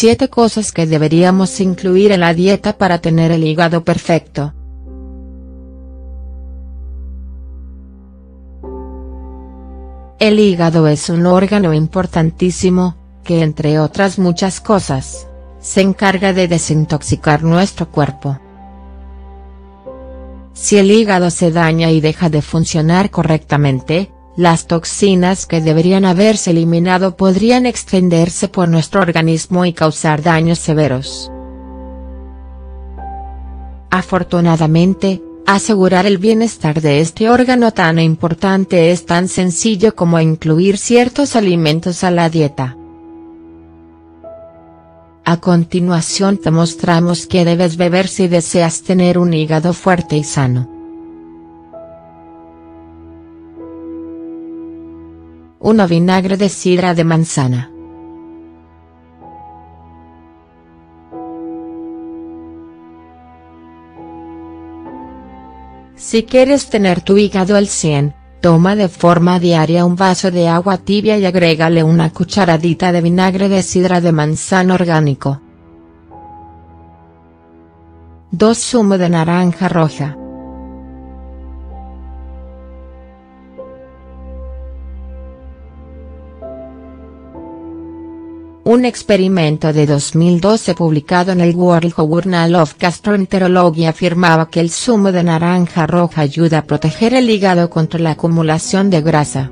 7 cosas que deberíamos incluir en la dieta para tener el hígado perfecto. El hígado es un órgano importantísimo, que entre otras muchas cosas, se encarga de desintoxicar nuestro cuerpo. Si el hígado se daña y deja de funcionar correctamente, las toxinas que deberían haberse eliminado podrían extenderse por nuestro organismo y causar daños severos. Afortunadamente, Asegurar el bienestar de este órgano tan importante es tan sencillo como incluir ciertos alimentos a la dieta. A continuación te mostramos qué debes beber si deseas tener un hígado fuerte y sano. 1 vinagre de sidra de manzana. Si quieres tener tu hígado al 100, toma de forma diaria un vaso de agua tibia y agrégale una cucharadita de vinagre de sidra de manzana orgánico. 2 zumo de naranja roja. Un experimento de 2012 publicado en el World Journal of Gastroenterology afirmaba que el zumo de naranja roja ayuda a proteger el hígado contra la acumulación de grasa.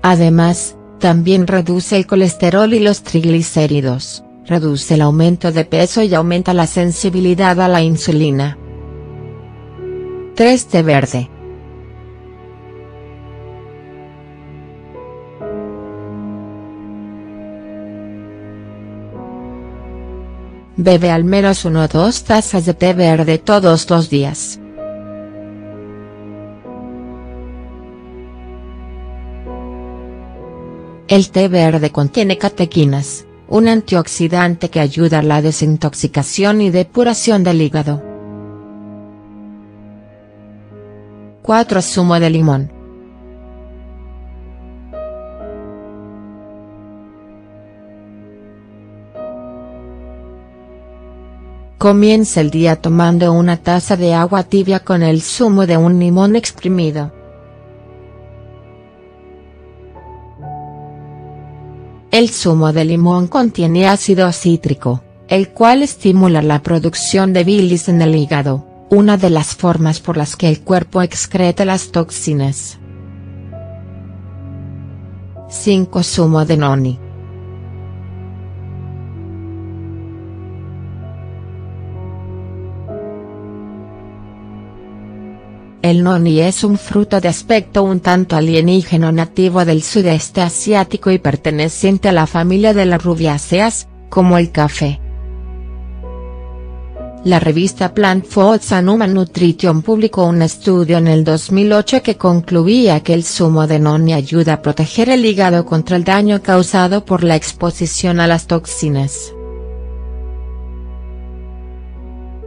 Además, también reduce el colesterol y los triglicéridos, reduce el aumento de peso y aumenta la sensibilidad a la insulina. 3 té verde. Bebe al menos 1 o 2 tazas de té verde todos los días. El té verde contiene catequinas, un antioxidante que ayuda a la desintoxicación y depuración del hígado. 4 Zumo de limón. Comienza el día tomando una taza de agua tibia con el zumo de un limón exprimido. El zumo de limón contiene ácido cítrico, el cual estimula la producción de bilis en el hígado, una de las formas por las que el cuerpo excreta las toxinas. 5 Zumo de noni. El noni es un fruto de aspecto un tanto alienígeno nativo del sudeste asiático y perteneciente a la familia de las rubiáceas, como el café. La revista Plant Foods and Human Nutrition publicó un estudio en el 2008 que concluía que el zumo de noni ayuda a proteger el hígado contra el daño causado por la exposición a las toxinas.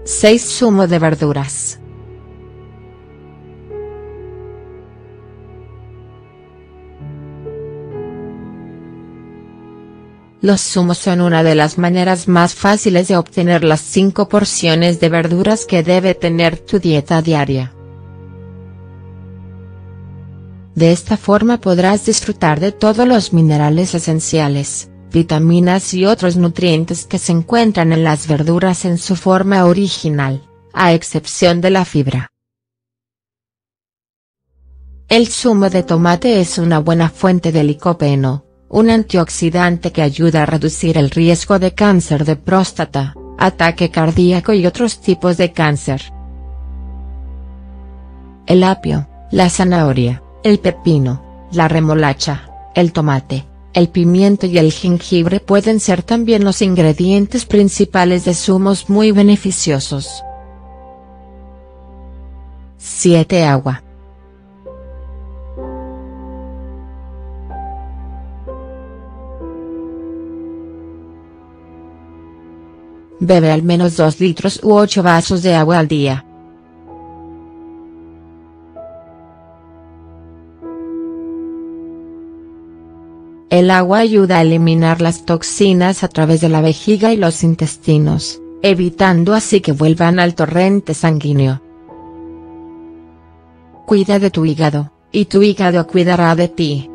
6 Zumo de verduras Los zumos son una de las maneras más fáciles de obtener las 5 porciones de verduras que debe tener tu dieta diaria. De esta forma podrás disfrutar de todos los minerales esenciales, vitaminas y otros nutrientes que se encuentran en las verduras en su forma original, a excepción de la fibra. El zumo de tomate es una buena fuente de licopeno, un antioxidante que ayuda a reducir el riesgo de cáncer de próstata, ataque cardíaco y otros tipos de cáncer. El apio, la zanahoria, el pepino, la remolacha, el tomate, el pimiento y el jengibre pueden ser también los ingredientes principales de zumos muy beneficiosos. 7. Agua. Bebe al menos 2 litros u 8 vasos de agua al día. El agua ayuda a eliminar las toxinas a través de la vejiga y los intestinos, evitando así que vuelvan al torrente sanguíneo. Cuida de tu hígado, y tu hígado cuidará de ti.